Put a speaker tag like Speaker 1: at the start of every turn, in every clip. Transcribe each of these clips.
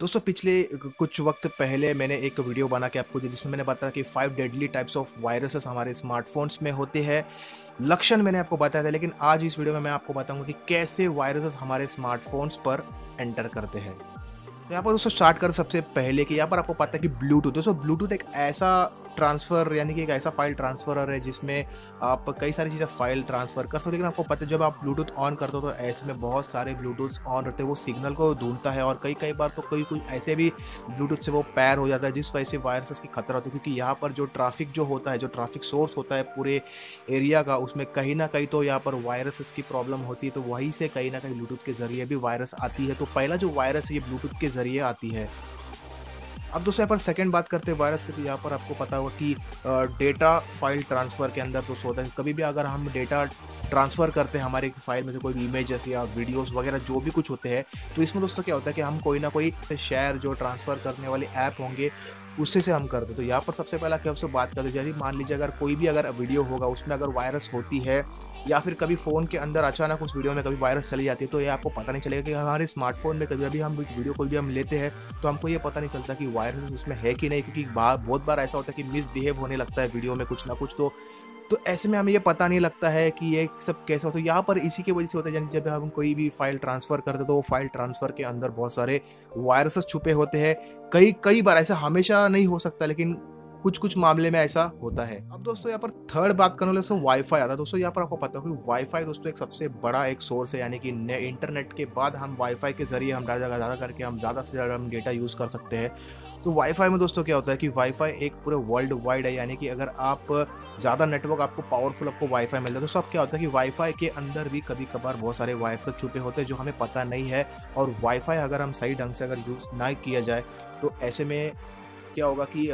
Speaker 1: दोस्तों, पिछले कुछ वक्त पहले मैंने एक वीडियो बना के आपको दी, जिसमें मैंने बताया कि five deadly types of viruses हमारे स्मार्टफोन्स में होते हैं। लक्षण मैंने आपको बताया था, लेकिन आज इस वीडियो में मैं आपको बताऊँगा कि कैसे वायरसेस हमारे स्मार्टफोन्स पर एंटर करते हैं। तो यहाँ पर दोस्तों स्टार्ट कर सबसे पहले कि यहाँ पर आपको पता है कि ब्लूटूथ दोस्तों ब्लूटूथ एक ऐसा ट्रांसफ़र यानी कि एक ऐसा फ़ाइल ट्रांसफरर है जिसमें आप कई सारी चीज़ें फ़ाइल ट्रांसफ़र कर सकते हो। लेकिन आपको पता है, जब आप ब्लूटूथ ऑन करते हो तो ऐसे में बहुत सारे ब्लूटूथ ऑन रहते हैं। वो सिग्नल को ढूंढता है और कई कई बार तो कई कुछ ऐसे भी ब्लूटूथ से वो पैर हो जाता है, जिस वजह से वायरसेस की खतरा होता है। क्योंकि यहाँ पर जो ट्रैफ़िक जो होता है, जो ट्रैफ़िक सोर्स होता है पूरे एरिया का, उसमें कहीं ना कहीं तो यहाँ पर वायरसेस की प्रॉब्लम होती है। तो वहीं से कहीं ना कहीं ब्लूटूथ के ज़रिए भी वायरस आती है। तो पहला जो वायरस है, ये ब्लूटूथ के ज़रिए आती है। अब दोस्तों यहाँ पर सेकंड बात करते हैं वायरस की तो यहाँ पर आपको पता होगा कि डेटा फ़ाइल ट्रांसफ़र के अंदर दोस्तों होता है। कभी भी अगर हम डेटा ट्रांसफ़र करते हैं हमारे फ़ाइल में से कोई भी इमेजेस या वीडियोस वगैरह, जो भी कुछ होते हैं तो इसमें दोस्तों क्या होता है कि हम कोई ना कोई शेयर जो ट्रांसफ़र करने वाले ऐप होंगे उससे से हम करते तो यहाँ पर सबसे पहला क्या उससे बात करते यदि मान लीजिए अगर कोई भी अगर वीडियो होगा, उसमें अगर वायरस होती है या फिर कभी फ़ोन के अंदर अचानक उस वीडियो में कभी वायरस चली जाती है तो ये आपको पता नहीं चलेगा कि हमारे स्मार्टफ़ोन में कभी अभी हम वीडियो कोई भी हम लेते हैं तो हमको ये पता नहीं चलता कि वायरस उसमें है कि नहीं, क्योंकि बहुत बार ऐसा होता है कि मिसबिहेव होने लगता है वीडियो में कुछ ना कुछ तो तो ऐसे में हमें ये पता नहीं लगता है कि ये सब कैसा होता है। यहाँ पर इसी की वजह से होता है, यानी जब हम कोई भी फ़ाइल ट्रांसफ़र करते हैं तो वो फ़ाइल ट्रांसफ़र के अंदर बहुत सारे वायरसेस छुपे होते हैं। कई कई बार ऐसा हमेशा नहीं हो सकता, लेकिन कुछ कुछ मामले में ऐसा होता है। अब दोस्तों यहाँ पर थर्ड बात करने वाले वाईफाई आता है। दोस्तों यहाँ पर आपको पता हो वाईफाई दोस्तों एक सबसे बड़ा एक सोर्स है, यानी कि इंटरनेट के बाद हम वाईफाई के ज़रिए हम ज़्यादा ज़्यादा करके हम ज़्यादा से ज़्यादा हम डेटा यूज़ कर सकते हैं। तो वाईफाई में दोस्तों क्या होता है कि वाईफाई एक पूरे वर्ल्ड वाइड है, यानी कि अगर आप ज़्यादा नेटवर्क आपको पावरफुल आपको वाईफाई मिल रहा है तो सब क्या होता है कि वाईफाई के अंदर भी कभी कभार बहुत सारे वायरस छुपे होते हैं, जो हमें पता नहीं है। और वाईफाई अगर हम सही ढंग से अगर यूज़ ना किया जाए तो ऐसे में क्या होगा कि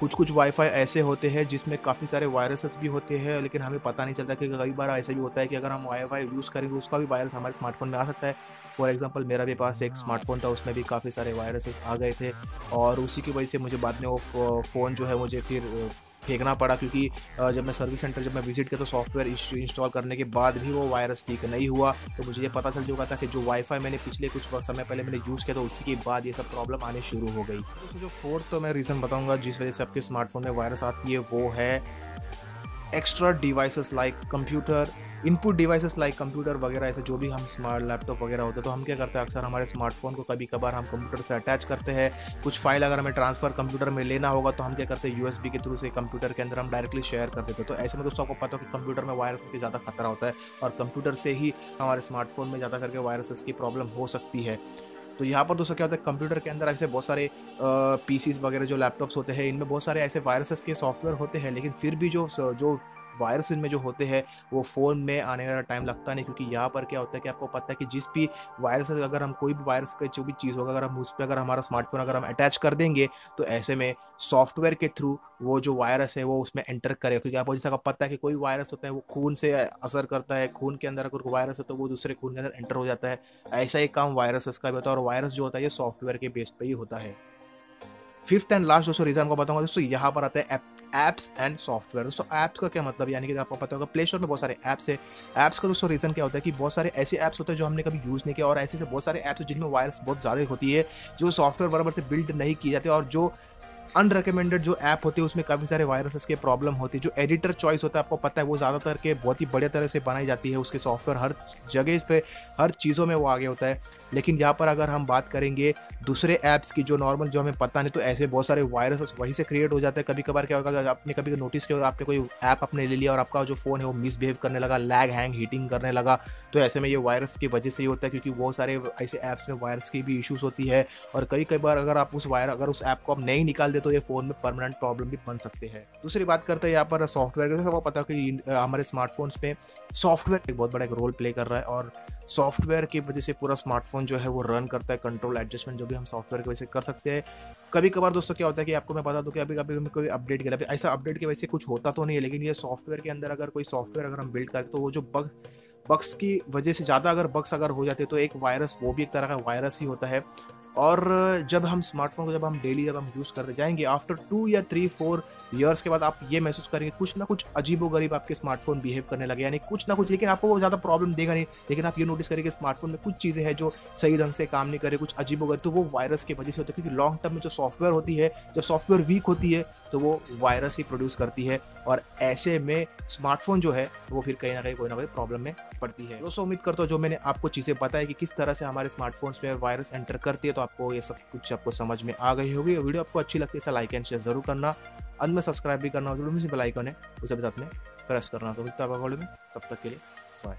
Speaker 1: कुछ कुछ वाईफाई ऐसे होते हैं जिसमें काफ़ी सारे वायरसेस भी होते हैं लेकिन हमें पता नहीं चलता कि कई बार ऐसा भी होता है कि अगर हम वाईफाई यूज़ करेंगे उसका भी वायरस हमारे स्मार्टफ़ोन में आ सकता है। फॉर एग्ज़ाम्पल मेरा भी पास एक स्मार्टफ़ोन था उसमें भी काफ़ी सारे वायरसेस आ गए थे और उसी की वजह से मुझे बाद में वो फ़ोन जो है मुझे फिर फेंकना पड़ा क्योंकि जब मैं सर्विस सेंटर जब मैं विज़िट किया तो सॉफ्टवेयर इंस्टॉल करने के बाद भी वो वायरस ठीक नहीं हुआ। तो मुझे ये पता चल चुका था कि जो वाईफाई मैंने पिछले कुछ समय पहले मैंने यूज़ किया तो उसी के बाद ये सब प्रॉब्लम आने शुरू हो गई। तो जो फोर्थ तो मैं रीज़न बताऊँगा जिस वजह से आपके स्मार्टफ़ोन में वायरस आती है वो है extra devices like computer input devices like computer वगैरह, ऐसे जो भी हम स्मार्ट लैपटॉप वगैरह होते हैं तो हम क्या करते हैं, अक्सर हमारे स्मार्टफ़ोन को कभी कभार हम कंप्यूटर से अटैच करते हैं। कुछ फ़ाइल अगर हमें ट्रांसफ़र कंप्यूटर में लेना होगा तो हम क्या करते हैं यूएसबी के थ्रू से कंप्यूटर के अंदर हम डायरेक्टली शेयर कर देते हैं। तो ऐसे में दोस्तों आपको पता हो कि कंप्यूटर में वायरसेस की ज़्यादा खतरा होता है और कंप्यूटर से ही हमारे स्मार्टफ़ोन में ज़्यादा करके वायरसेस की प्रॉब्लम हो सकती है। तो यहाँ पर दोस्तों क्या होता है कंप्यूटर के अंदर ऐसे बहुत सारे पीसीज वगैरह जो लैपटॉप्स होते हैं, इनमें बहुत सारे ऐसे वायरसेस के सॉफ्टवेयर होते हैं, लेकिन फिर भी जो जो वायरस इनमें जो होते हैं, वो फ़ोन में आने का टाइम लगता नहीं, क्योंकि यहाँ पर क्या होता है कि आपको पता है कि जिस भी वायरस अगर हम कोई भी वायरस का जो भी चीज़ होगा, अगर हम उस पर अगर हमारा स्मार्टफ़ोन अगर हम अटैच कर देंगे तो ऐसे में सॉफ्टवेयर के थ्रू वो जो वायरस है, वो उसमें एंटर करेगा। क्योंकि आपको जैसा पता है कि कोई वायरस होता है, वो खून से असर करता है, खून के अंदर अगर वायरस हो तो वो दूसरे खून के अंदर एंटर हो जाता है। ऐसा ही काम वायरसेस का भी होता है, और वायरस जो होता है, ये सॉफ्टवेयर के बेस पर ही होता है। फिफ्थ एंड लास्ट दोस्तों रीजन को बताऊँगा दोस्तों, यहाँ पर आता है एप्स एंड सॉफ्टवेयर दोस्तों ऐप्स का क्या मतलब? यानी कि आपको पता होगा प्ले स्टोर में बहुत सारे ऐप्स है। ऐप्स का दोस्तों रीजन क्या होता है कि बहुत सारे ऐसे ऐप्स होते हैं जो हमने कभी यूज़ नहीं किया और ऐसे ऐसे बहुत सारे ऐप्स जिनमें वायरस बहुत ज़्यादा होती है, जो सॉफ्टवेयर बराबर से बिल्ड नहीं की जाते और जो अनरिकमेंडेड जो ऐप होती है, उसमें काफ़ी सारे वायरसेस के प्रॉब्लम होती है। जो एडिटर चॉइस होता है, आपको पता है, वो ज़्यादातर के बहुत ही बढ़िया तरह से बनाई जाती है, उसके सॉफ्टवेयर हर जगह इस पर हर चीज़ों में वो आगे होता है। लेकिन यहाँ पर अगर हम बात करेंगे दूसरे ऐप्स की, जो नॉर्मल जो हमें पता नहीं तो ऐसे बहुत सारे वायरसेस वहीं से क्रिएट हो जाते हैं। कभी कभार क्या होगा आपने कभी नोटिस किया आपने कोई ऐप अपने ले लिया और आपका जो फ़ोन है, वो मिसबिहेव करने लगा लैग हैंग हीटिंग करने लगा तो ऐसे में ये वायरस की वजह से ही होता है, क्योंकि बहुत सारे ऐसे ऐप्स में वायरस की भी इशूज़ होती है। और कई कई बार अगर आप उस वायर अगर उस ऐप को आप नहीं निकाल दे तो ये फ़ोन में परमानेंट प्रॉब्लम भी बन सकते हैं। दूसरी बात करते हैं यहाँ पर सॉफ्टवेयर का, सबको पता है कि हमारे स्मार्टफोन्स में सॉफ्टवेयर एक बहुत बड़ा एक रोल प्ले कर रहा है और सॉफ्टवेयर की वजह से पूरा स्मार्टफ़ोन जो है वो रन करता है कंट्रोल एडजस्टमेंट जो भी हम सॉफ्टवेयर की वजह से कर सकते हैं। कभी कभार दोस्तों क्या होता है कि आपको मैं बता दूँ कि अभी कभी कोई अपडेट किया ऐसा अपडेट की वजह से कुछ होता तो नहीं है, लेकिन ये सॉफ्टवेयर के अंदर अगर कोई सॉफ्टवेयर अगर हम बिल्ड करें तो वो जो बग्स बग्स की वजह से ज़्यादा अगर बग्स अगर हो जाते तो एक वायरस वो भी एक तरह का वायरस ही होता है। और जब हम स्मार्टफ़ोन को जब हम डेली जब हम यूज़ करते जाएँगे आफ्टर टू या थ्री फोर ईयर्स के बाद आप ये महसूस करेंगे, कुछ ना कुछ अजीबो गरीब आपके स्मार्टफ़ोन बिहेव करने लगे यानी कुछ ना कुछ, लेकिन आपको वो ज़्यादा प्रॉब्लम देगा नहीं। लेकिन आप ये नोटिस करेंगे स्मार्टफ़ोन में कुछ चीज़ें हैं जो सही ढंग से काम नहीं करे कुछ अजीबो गरीब तो वो वायरस की वजह से होता है, क्योंकि लॉन्ग टर्म में जो सॉफ्टवेयर होती है, जब सॉफ्टवेयर वीक होती है तो वो वायरस ही प्रोड्यूस करती है। और ऐसे में स्मार्टफ़ोन जो है, वो फिर कहीं ना कहीं, कोई ना कोई प्रॉब्लम में पड़ती है। दोस्तों, उम्मीद करता हूँ जो मैंने आपको चीज़ें बताई कि किस तरह से हमारे स्मार्टफोन्स में वायरस एंटर करती है तो आपको ये सब कुछ आपको समझ में आ गई होगी। वीडियो आपको अच्छी लगती है, इसे लाइक एंड शेयर ज़रूर करना। अंत में सब्सक्राइब भी करना ज़रूर बेल आइकन है, उसे भी साथ में प्रेस करना। तो है में, तब तक के लिए बाय